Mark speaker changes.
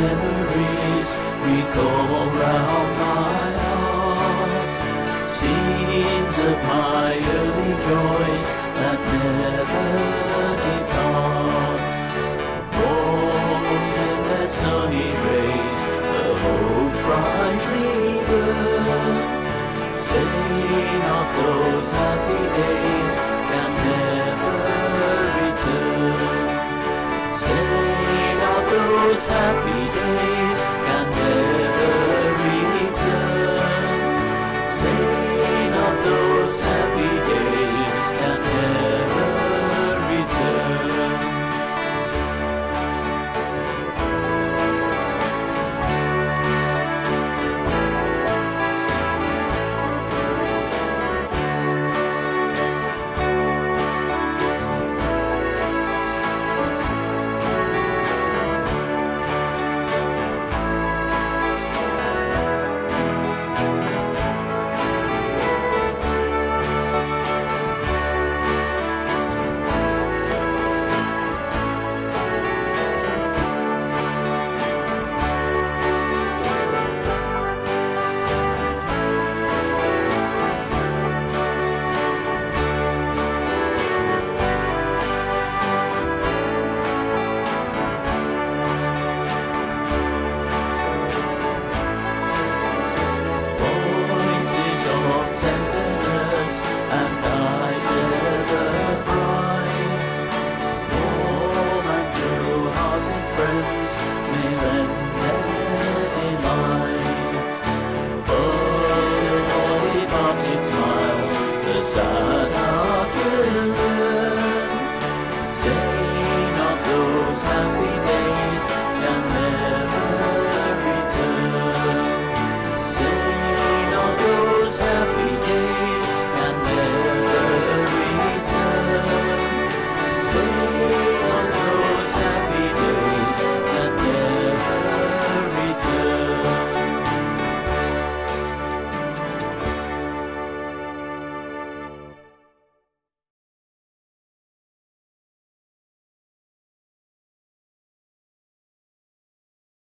Speaker 1: memories recall round my eyes. Scenes of my early joys that never depart. Born in that sunny rays, the hope brightly burned.